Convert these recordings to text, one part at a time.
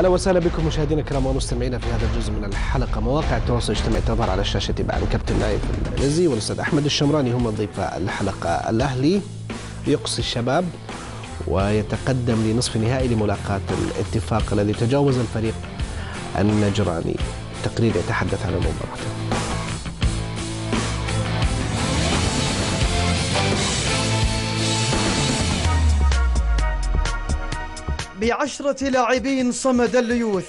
أهلا وسهلا بكم مشاهدينا الكرام ومستمعينا في هذا الجزء من الحلقة. مواقع التواصل الاجتماعي تظهر على الشاشة تبعا كابتن نايف العزي والأستاذ أحمد الشمراني هم ضيف الحلقة. الأهلي يقصي الشباب ويتقدم لنصف النهائي لملاقاة الاتفاق الذي تجاوز الفريق النجراني. تقرير يتحدث عن المباراة. بعشرة لاعبين صمد الليوث.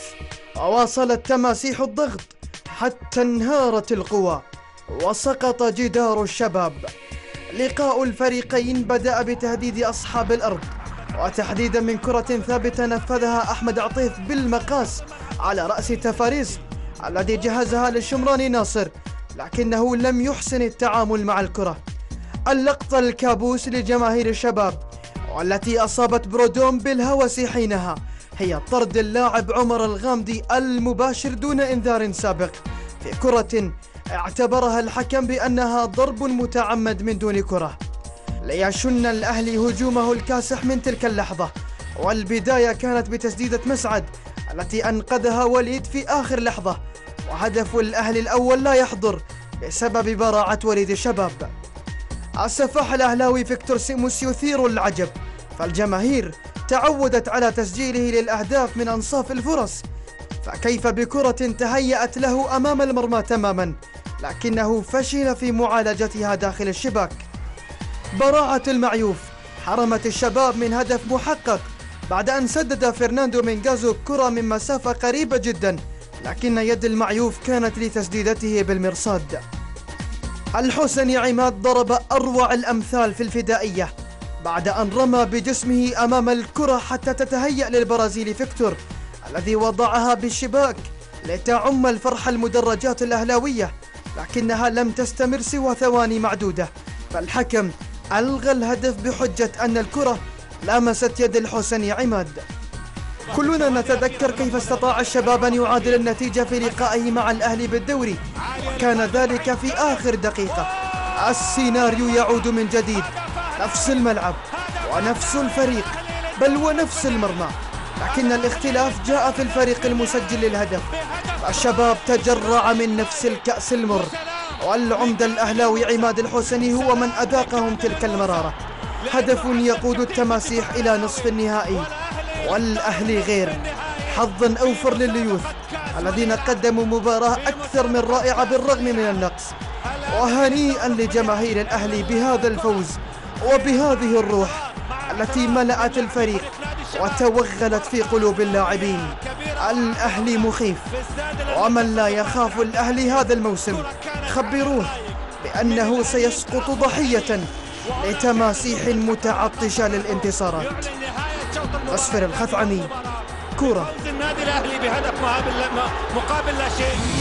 وواصلت تماسيح الضغط حتى انهارت القوى. وسقط جدار الشباب. لقاء الفريقين بدأ بتهديد أصحاب الأرض. وتحديدا من كرة ثابتة نفذها أحمد عطيف بالمقاس على رأس تفاريز الذي جهزها للشمراني ناصر لكنه لم يحسن التعامل مع الكرة. اللقطة الكابوس لجماهير الشباب. والتي أصابت برودوم بالهوس حينها. هي طرد اللاعب عمر الغامدي المباشر دون إنذار سابق. في كرة اعتبرها الحكم بأنها ضرب متعمد من دون كرة. ليشن الأهلي هجومه الكاسح من تلك اللحظة. والبداية كانت بتسديدة مسعد التي أنقذها وليد في آخر لحظة. وهدف الأهلي الأول لا يحضر بسبب براعة وليد الشباب السفاح الأهلاوي فيكتور سيموس يثير العجب فالجماهير تعودت على تسجيله للأهداف من أنصاف الفرص فكيف بكرة تهيأت له أمام المرمى تماما لكنه فشل في معالجتها داخل الشباك. براعة المعيوف حرمت الشباب من هدف محقق بعد أن سدد فرناندو مينغازو كرة من مسافة قريبة جدا لكن يد المعيوف كانت لتسديدته بالمرصاد. الحسني عماد ضرب أروع الأمثال في الفدائية بعد أن رمى بجسمه أمام الكرة حتى تتهيأ للبرازيلي فيكتور الذي وضعها بالشباك لتعم الفرحة المدرجات الأهلاوية لكنها لم تستمر سوى ثواني معدودة فالحكم ألغى الهدف بحجة أن الكرة لامست يد الحسني عماد. كلنا نتذكر كيف استطاع الشباب أن يعادل النتيجة في لقائه مع الأهلي بالدوري. وكان ذلك في آخر دقيقة. السيناريو يعود من جديد. نفس الملعب ونفس الفريق بل ونفس المرمى. لكن الاختلاف جاء في الفريق المسجل للهدف. الشباب تجرع من نفس الكأس المر. والعمدة الأهلاوي عماد الحسني هو من أذاقهم تلك المرارة. هدف يقود التماسيح إلى نصف النهائي. والأهلي غير حظا أوفر لليوث الذين قدموا مباراة أكثر من رائعة بالرغم من النقص وهنيئا لجماهير الأهلي بهذا الفوز وبهذه الروح التي ملأت الفريق وتوغلت في قلوب اللاعبين. الأهلي مخيف. ومن لا يخاف الأهلي هذا الموسم؟ خبروه بأنه سيسقط ضحية لتماسيح متعطشة للانتصارات. أصفر الخثعمي كورة. النادي الأهلي بهدف مقابل لا شيء.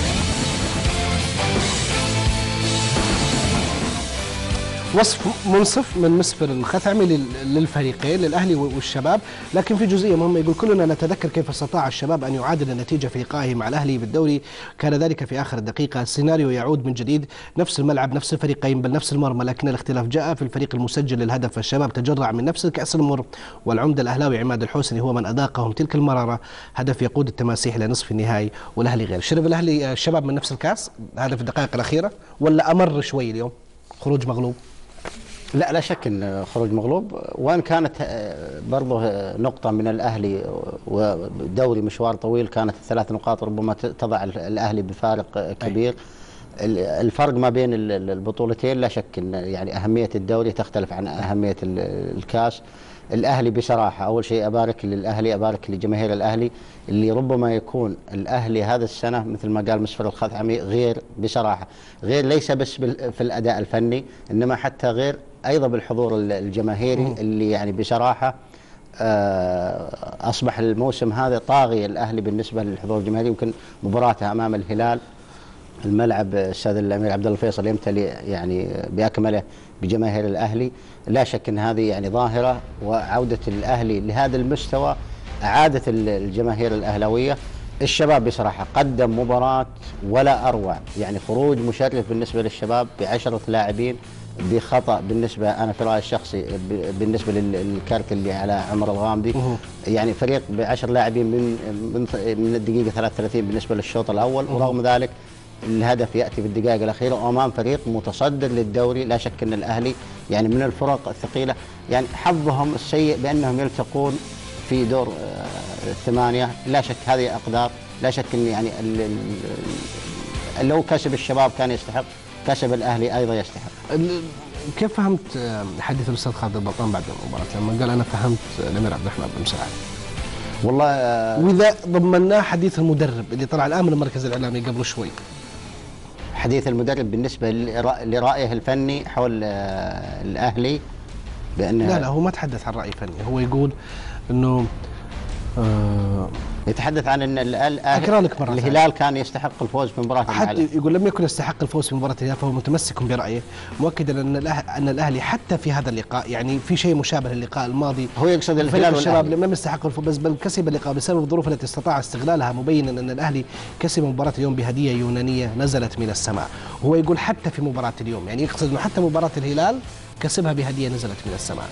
وصف منصف من مسفر الخثعمي لل- للفريقين للأهلي والشباب. لكن في جزئية مهمة يقول كلنا نتذكر كيف استطاع الشباب أن يعادل النتيجة في لقائه مع الأهلي بالدوري. كان ذلك في آخر الدقيقه السيناريو يعود من جديد. نفس الملعب نفس الفريقين بل نفس المرمى. لكن الاختلاف جاء في الفريق المسجل. للهدف الشباب تجرع من نفس الكأس المر. والعمده الأهلاوي عماد الحسني هو من أذاقهم تلك المرارة. هدف يقود التماسيح إلى نصف النهائي والأهلي غير. شرب الأهلي الشباب من نفس الكأس. هذا في الدقائق الأخيرة. ولا أمر شوي اليوم؟ خروج مغلوب. لا لا شك إن خروج مغلوب. وإن كانت آه، برضه آه، نقطة من الأهلي ودوري مشوار طويل كانت الثلاث نقاط ربما تضع ال- الأهلي بفارق آه، كبير. ال- الفرق ما بين ال- ال- البطولتين لا شك إن يعني أهمية الدوري تختلف عن أهمية ال- الكاس. الأهلي بصراحة أول شيء أبارك للأهلي أبارك لجماهير الأهلي اللي ربما يكون الأهلي هذا السنة مثل ما قال مسفر الخثعمي غير بصراحة. غير ليس بس في الأداء الفني إنما حتى غير أيضا بالحضور ال- الجماهيري اللي يعني بصراحة آه، أصبح الموسم هذا طاغي الأهلي بالنسبة للحضور الجماهيري يمكن مباراته أمام الهلال الملعب أستاذ الأمير عبد الله الفيصل يمتلئ يعني بأكمله بجماهير الأهلي. لا شك إن هذه يعني ظاهرة وعودة الأهلي لهذا المستوى اعادت ال- الجماهير الأهلاوية. الشباب بصراحة قدم مباراة ولا أروع يعني خروج مشرف بالنسبة للشباب بعشرة لاعبين بخطا بالنسبة أنا في رأيي الشخصي ب- بالنسبة لل- للكارت اللي على عمر الغامدي يعني فريق بعشر لاعبين من من من الدقيقة 33 بالنسبة للشوط الأول. ورغم ذلك الهدف يأتي في الدقائق الأخيرة. وامام فريق متصدر للدوري لا شك أن الأهلي يعني من الفرق الثقيلة. يعني حظهم السيء بأنهم يلتقون في دور آه، الثمانية. لا شك هذه أقدار. لا شك أن يعني لو كسب الشباب كان يستحق. كسب الأهلي أيضا يستحق ال- كيف فهمت آه، حديث الأستاذ خالد البطان بعد المباراة؟ لما قال أنا فهمت الأمير عبد الرحمن بن مساعد والله آه، وإذا ضمناه حديث المدرب اللي طلع الآن من المركز الإعلامي قبل شوي. حديث المدرب بالنسبة لرأ- لرأيه الفني حول آه، الأهلي بأن لا لا هو ما تحدث عن رأي فني. هو يقول إنه آه يتحدث عن إن ال- ال- أقرأ لك مرة الهلال كان يستحق الفوز في مباراة حتى يقول لم يكن يستحق الفوز في مباراة الهلال فهو متمسك برأيه. مؤكدا أن أن الأهلي حتى في هذا اللقاء يعني في شيء مشابه للقاء الماضي هو يقصد الهلال الشباب. لم يستحق الفوز بس بل كسب اللقاء بسبب الظروف التي استطاع استغلالها مبينا أن الأهلي كسب مباراة اليوم بهدية يونانية نزلت من السماء. هو يقول حتى في مباراة اليوم يعني يقصد أنه حتى مباراة الهلال كسبها بهدية نزلت من السماء.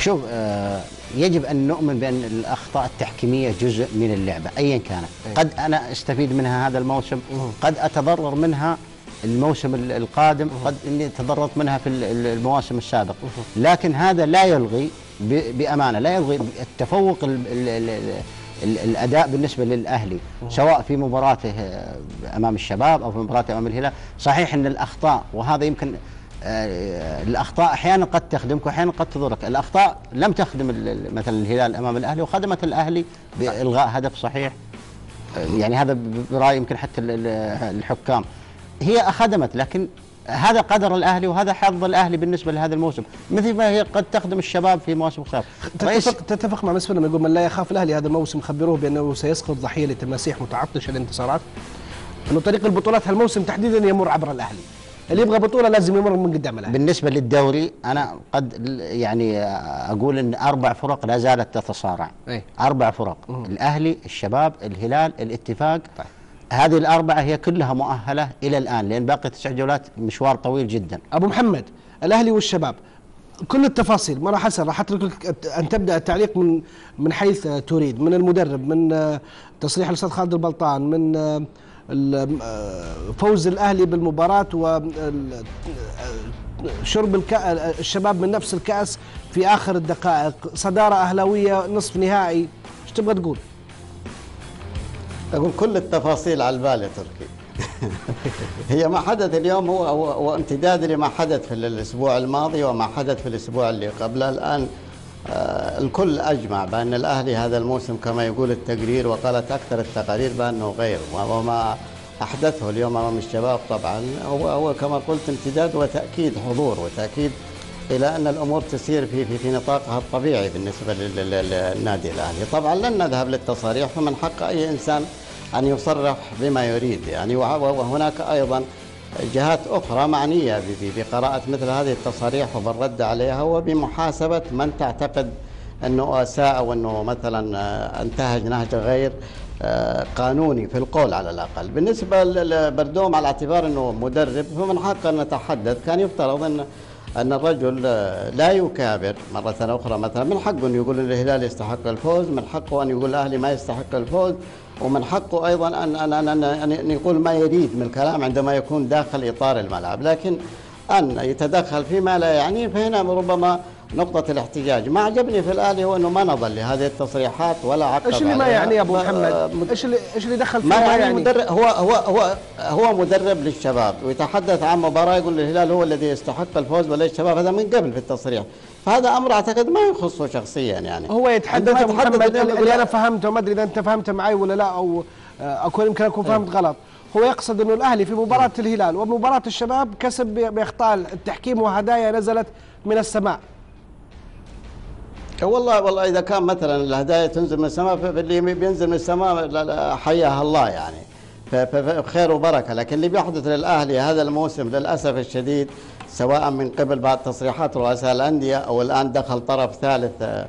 شوف آه يجب أن نؤمن بأن الأخطاء التحكيمية جزء من اللعبة ايا كانت. أي. قد أنا أستفيد منها هذا الموسم قد أتضرر منها الموسم ال- القادم قد إني تضررت منها في ال- ال- المواسم السابقه لكن هذا لا يلغي بأمانة لا يلغي التفوق ال ال ال ال الأداء بالنسبة للأهلي سواء في مباراته آه، أمام الشباب أو في مباراته أمام الهلال. صحيح إن الأخطاء وهذا يمكن الأخطاء أحيانا قد تخدمك وأحيانا قد تضرك، الأخطاء لم تخدم مثلا الهلال أمام الأهلي وخدمت الأهلي بإلغاء هدف صحيح. آه، يعني هذا برأيي يمكن حتى ال- ال- الحكام. هي خدمت لكن هذا قدر الأهلي وهذا حظ الأهلي بالنسبة لهذا الموسم، مثل ما هي قد تخدم الشباب في مواسم سابقه. رئيس تتفق, تتفق مع مسفر لما يقول من لا يخاف الأهلي هذا الموسم خبروه بأنه سيسقط ضحية لتماسيح متعطشة الانتصارات أنه طريق البطولات هالموسم تحديدا يمر عبر الأهلي. اللي يبغى بطولة لازم يمر من قدام الاهلي بالنسبة للدوري أنا قد يعني أقول إن أربع فرق لا زالت تتصارع أي. أربع فرق الأهلي الشباب الهلال الاتفاق. هذه الأربعة هي كلها مؤهلة إلى الآن لأن باقي تسع جولات مشوار طويل جدا. أبو محمد الأهلي والشباب كل التفاصيل ما راح أسأل راح أترك لك أن تبدأ التعليق من من حيث تريد من المدرب من آه، تصريح الأستاذ خالد البلطان من آه، فوز الأهلي بالمباراة و شرب الك- الشباب من نفس الكأس في آخر الدقائق. صدارة أهلاوية نصف نهائي. إيش تبغى تقول؟ أقول كل التفاصيل على البال يا تركي. هي ما حدث اليوم هو, هو, امتداد لما حدث في الأسبوع الماضي وما حدث في الأسبوع اللي قبله. الآن آه الكل أجمع بأن الأهلي هذا الموسم كما يقول التقرير وقالت أكثر التقارير بأنه غير وما أحدثه اليوم أمام الشباب طبعا هو, هو كما قلت امتداد وتأكيد حضور وتأكيد إلى أن الأمور تسير في في, في نطاقها الطبيعي لل- للنادي الأهلي، طبعا لن نذهب للتصاريح فمن حق أي إنسان أن يصرح بما يريد يعني وه- وهناك أيضا جهات أخرى معنية ب- ب- بقراءه مثل هذه التصاريح وبالرد عليها وبمحاسبه من تعتقد أنه آساء أو انه مثلا آه، انتهج نهج غير آه، قانوني في القول على الأقل، بالنسبة لبردوم على اعتبار أنه مدرب فمن حق أن نتحدث، كان يفترض أن أن الرجل آه، لا يكابر مرة أخرى. مثلا من حقه أن يقول الهلال يستحق الفوز من حقه أن يقول الأهلي ما يستحق الفوز ومن حقه أيضا أن, أن, أن, أن, أن يقول ما يريد من الكلام عندما يكون داخل إطار الملعب. لكن أن يتدخل فيما لا يعنيه فهنا ربما نقطة الاحتجاج. ما عجبني في الأهلي هو أنه ما نظر لهذه التصريحات ولا عقب إيش اللي ما. يعني يا أبو ب- محمد؟ مد- إيش اللي إيش اللي دخل ما يعني مدرب هو هو هو هو مدرب للشباب ويتحدث عن مباراة يقول الهلال هو الذي يستحق الفوز وليس الشباب هذا من قبل في التصريح. فهذا أمر أعتقد ما يخصه شخصيا يعني. هو يتحدث أبو محمد اللي أنا فهمته ما أدري إذا أنت فهمت معي ولا لا أو آه، أكون يمكن أكون فهمت غلط. هو يقصد إنه الأهلي في مباراة الهلال ومباراة الشباب كسب باخطاء التحكيم وهدايا نزلت من السماء. والله والله إذا كان مثلا الهدايا تنزل من السماء فاللي بينزل من السماء حياها الله يعني. فخير وبركة. لكن اللي بيحدث للأهلي هذا الموسم للأسف الشديد سواء من قبل بعض تصريحات رؤساء الأندية أو الآن دخل طرف ثالث آه،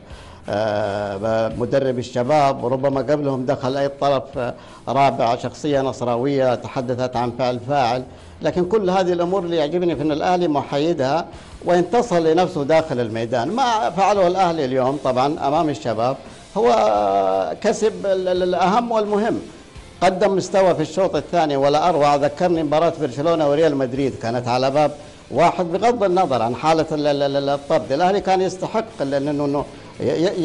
آه، مدرب الشباب وربما قبلهم دخل أي طرف آه، رابع شخصية نصراوية تحدثت عن فعل فاعل. لكن كل هذه الأمور اللي يعجبني في إن الأهلي محايدها وينتصر لنفسه داخل الميدان. ما فعله الأهلي اليوم طبعا أمام الشباب. هو كسب ال- ال- الأهم والمهم. قدم مستوى في الشوط الثاني ولا أروع. ذكرني مباراة برشلونة وريال مدريد. كانت على باب واحد بغض النظر عن ال- الطرد. الأهلي كان يستحق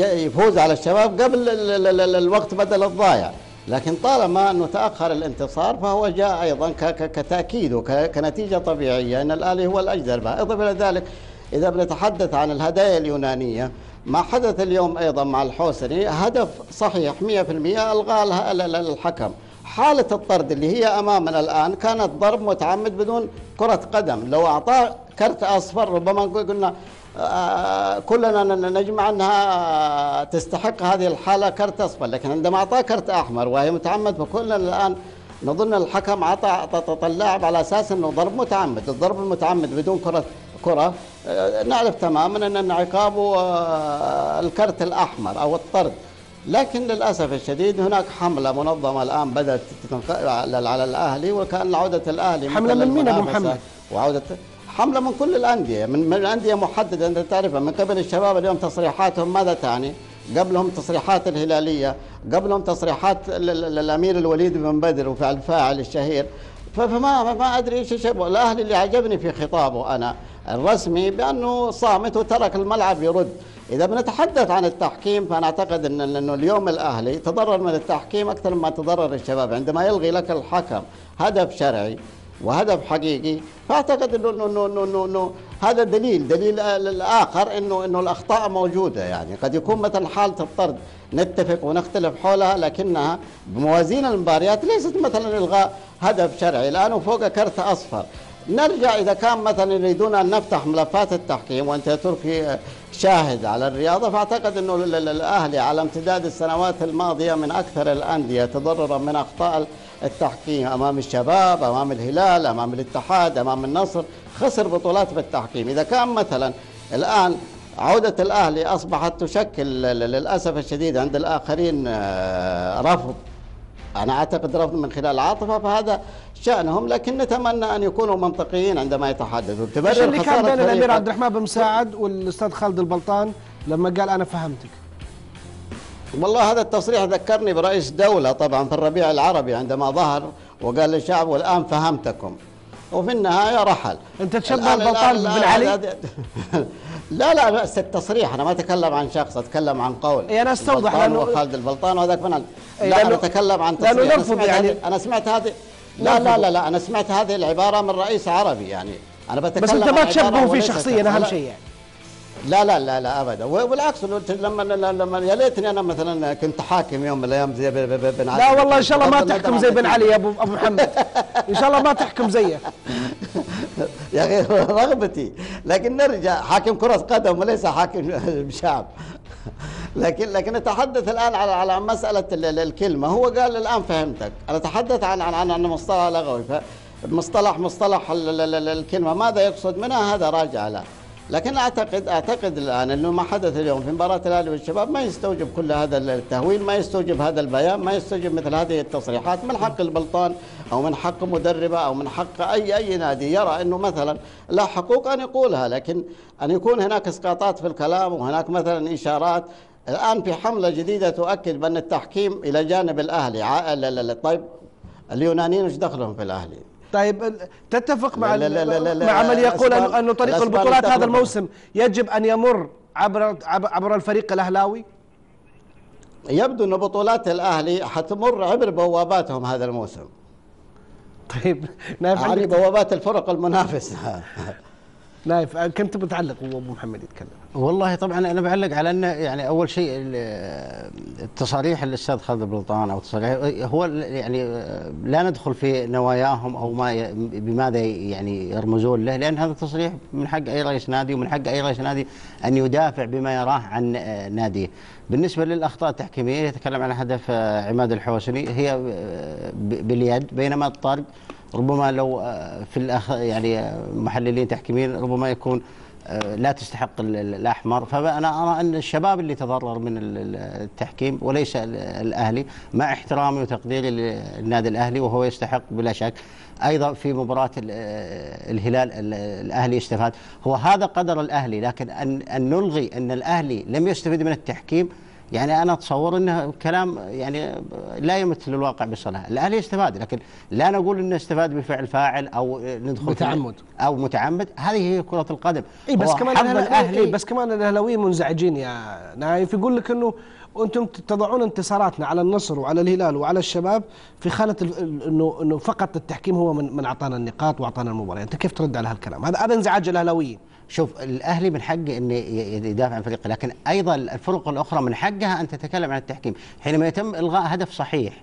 ي- يفوز على الشباب قبل ال- ال- ال- الوقت بدل الضايع. لكن طالما أنه تأخر الانتصار فهو جاء أيضا ك- ك- كتأكيد وكنتيجه طبيعية أن الاهلي هو الأجدر. بها اضف إلى ذلك إذا بنتحدث عن الهدايا اليونانية ما حدث اليوم أيضا مع الحوسري هدف صحيح 100% الغاه الها- ال- ال- الحكم. حالة الطرد اللي هي أمامنا الآن كانت ضرب متعمد بدون كرة قدم. لو أعطاه كرت أصفر ربما قلنا كلنا نجمع أنها تستحق هذه الحالة كرت أصفر لكن عندما أعطاه كرت أحمر وهي متعمد فكلنا الآن نظن الحكم أعطى اللاعب على أساس أنه ضرب متعمد الضرب المتعمد بدون كرة كرة آه، نعرف تماما أن عقابه آه، الكرت الأحمر أو الطرد لكن للأسف الشديد هناك حملة منظمة الآن بدأت على الأهلي وكأن عودة الأهلي مثل من مين المنافسة محمد؟ وعوده حملة من كل الأندية من من أندية محددة أنت تعرفها من قبل الشباب اليوم تصريحاتهم ماذا تعني؟ قبلهم تصريحات الهلالية، قبلهم تصريحات ال- ال- الأمير الوليد بن بدر وفعل الفاعل الشهير. فما ما أدري إيش الشيء الاهلي اللي عجبني في خطابه أنا الرسمي بأنه صامت وترك الملعب يرد. إذا بنتحدث عن التحكيم فأنا أعتقد ان إنه اليوم الأهلي تضرر من التحكيم أكثر مما تضرر الشباب عندما يلغي لك الحكم هدف شرعي. وهدف حقيقي. فأعتقد انه انه انه انه, إنه, هذا دليل. دليل الآخر انه إنه الأخطاء موجودة يعني. قد يكون مثلا حالة الطرد. نتفق ونختلف حولها لكنها بموازين المباريات ليست مثلا إلغاء هدف شرعي. الآن وفوق كرت أصفر. نرجع إذا كان مثلا يريدون أن نفتح ملفات التحكيم وأنت يا تركي شاهد على الرياضة فأعتقد إنه ال- ال- الأهلي على امتداد السنوات الماضية من أكثر الأندية تضررا من أخطاء التحكيم أمام الشباب أمام الهلال أمام الاتحاد أمام النصر خسر بطولات بالتحكيم. إذا كان مثلا الآن عودة الأهلي أصبحت تشكل للأسف الشديد عند الآخرين آه، رفض. أنا أعتقد رفض من خلال العاطفة فهذا شأنهم لكن نتمنى أن يكونوا منطقيين عندما يتحدثوا تبرر اللي كان بين الأمير فريقك. عبد الرحمن بن مساعد والأستاذ خالد البلطان لما قال أنا فهمتك؟ والله هذا التصريح ذكرني برئيس دولة طبعا في الربيع العربي عندما ظهر وقال للشعب والآن فهمتكم. وفي النهاية رحل. أنت تشبه الآن- بن علي؟ لا لا بس التصريح أنا ما أتكلم عن شخص أتكلم عن قول. أنا أستوضح. البلطان لأنه- وخالد البلطان وهذاك من إيه، لا أنا أتكلم عن تصريح. نرفض سمعت يعني- هذه- أنا سمعت هذه لا لا لا لا أنا سمعت هذه العبارة من رئيس عربي يعني. أنا بتكلم بس أنت ما تشبهه فيه شخصيا أهم شيء يعني. لا لا لا لا أبدا. وبالعكس لما لما يا ليتني أنا مثلا كنت حاكم يوم من الأيام زي بن علي. لا والله إن شاء الله ما تحكم زي بن. علي يا ابو أبو محمد. إن شاء الله ما تحكم زيه. يا أخي رغبتي. لكن نرجع حاكم كرة قدم وليس حاكم شعب. لكن لكن نتحدث الآن على على مسألة ال- ال- الكلمة. هو قال الآن فهمتك. أنا أتحدث عن عن عن عن مصطلح لغوي. مصطلح ال- الكلمة. ماذا يقصد منها؟ هذا راجع له. لكن اعتقد أعتقد الآن إنه ما حدث اليوم في مباراة الأهلي والشباب ما يستوجب كل هذا التهويل ما يستوجب هذا البيان ما يستوجب مثل هذه التصريحات من حق البلطان أو من حق مدربة أو من حق اي أي نادي يرى إنه مثلا له حقوق أن يقولها لكن أن يكون هناك إسقاطات في الكلام وهناك مثلا إشارات الآن في حملة جديدة تؤكد بأن التحكيم إلى جانب الأهلي لا- لا- لا. طيب اليونانيين إيش دخلهم في الأهلي؟ طيب تتفق مع لا- لا- لا- لا- لا- مع من يقول انه طريق البطولات هذا. الموسم يجب أن يمر عبر عبر, الفريق الأهلاوي؟ يبدو أن بطولات الأهلي حتمر عبر بواباتهم هذا الموسم. طيب نايف بوابات الفرق المنافسة. نايف كنت متعلق وابو محمد يتكلم والله طبعا أنا بعلق على أنه يعني أول شيء ال- التصاريح الأستاذ خالد البلطان أو تصاريح هو يعني لا ندخل في نواياهم أو ما بماذا يعني يرمزون له لأن هذا التصريح من حق أي رئيس نادي ومن حق أي رئيس نادي أن يدافع بما يراه عن ناديه. بالنسبة للأخطاء التحكيمية يتكلم عن هدف عماد الحوسني هي باليد بينما الطرد ربما لو في الأخ يعني محللين تحكيميين ربما يكون آه، لا تستحق ال- ال- الأحمر. فأنا أرى أن الشباب اللي تضرر من ال- ال- التحكيم وليس ال- الأهلي مع احترامي وتقديري للنادي الأهلي وهو يستحق بلا شك. أيضا في مباراة ال- الهلال ال- الأهلي استفاد. هو هذا قدر الأهلي لكن أن أن نلغي أن الأهلي لم يستفد من التحكيم يعني أنا أتصور إنه كلام يعني لا يمثل الواقع بصله، الأهلي استفاد لكن لا نقول إنه استفاد بفعل فاعل أو ندخل بتعمد. أو متعمد، هذه هي كرة القدم إي بس كمان الأهلي إيه بس كمان الاهلاويين منزعجين يا نايف يقول لك إنه أنتم تضعون انتصاراتنا على النصر وعلى الهلال وعلى الشباب في خانة إنه إنه فقط التحكيم هو من من أعطانا النقاط وأعطانا المباراة، أنت كيف ترد على هالكلام؟ هذا هذا انزعاج الأهلاويين. شوف الأهلي من حقه انه ي- يدافع عن فريقه لكن أيضا الفرق الأخرى من حقها أن تتكلم عن التحكيم. حينما يتم إلغاء هدف صحيح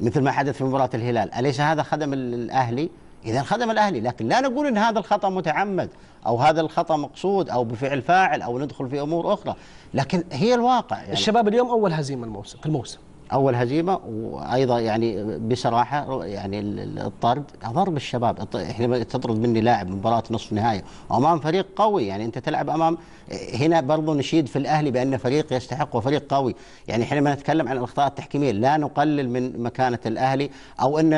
مثل ما حدث في مباراة الهلال أليس هذا خدم ال- الأهلي؟ اذا خدم الأهلي لكن لا نقول إن هذا الخطأ متعمد أو هذا الخطأ مقصود أو بفعل فاعل أو ندخل في أمور أخرى لكن هي الواقع يعني. الشباب اليوم أول هزيمة الموسم الموسم. أول هزيمة وأيضا يعني بصراحة يعني ال- ال- الطرد ضرب الشباب. حينما تطرد مني لاعب مباراة نصف نهائي. أمام فريق قوي يعني أنت تلعب أمام هنا برضو نشيد في الأهلي بأن فريق يستحق وفريق قوي. يعني حينما نتكلم عن الإخطاء التحكيمية. لا نقلل من مكانة الأهلي أوين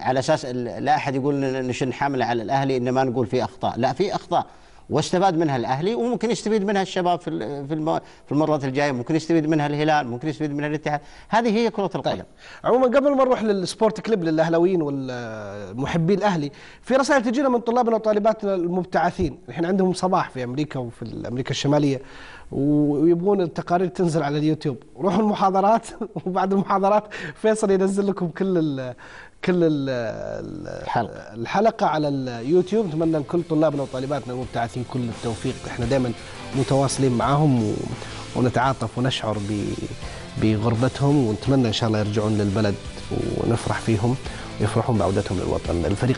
على أساس لا أحد يقول نشن حملة على الأهلي ان ما نقول في أخطاء. لا في أخطاء. واستفاد منها الأهلي وممكن يستفيد منها الشباب في في الم- في المرات الجاية ممكن يستفيد منها الهلال ممكن يستفيد منها الاتحاد. هذه هي كرة القدم. طيب. عموما قبل ما نروح لل sport clip للأهلاويين والمحبين الأهلي في رسائل تجينا من طلابنا وطالباتنا المبتعثين. الحين عندهم صباح في أمريكا وفي أمريكا الشمالية ويبغون التقارير تنزل على اليوتيوب. روحوا المحاضرات وبعد المحاضرات فيصل ينزل لكم كل كل ال الحلقة. الحلقة على اليوتيوب نتمنى لكل طلابنا وطالباتنا المبتعثين كل التوفيق. إحنا دائما متواصلين معاهم و- ونتعاطف ونشعر ب بغربتهم. ونتمنى إن شاء الله يرجعون للبلد ونفرح فيهم ويفرحون بعودتهم للوطن. الفريق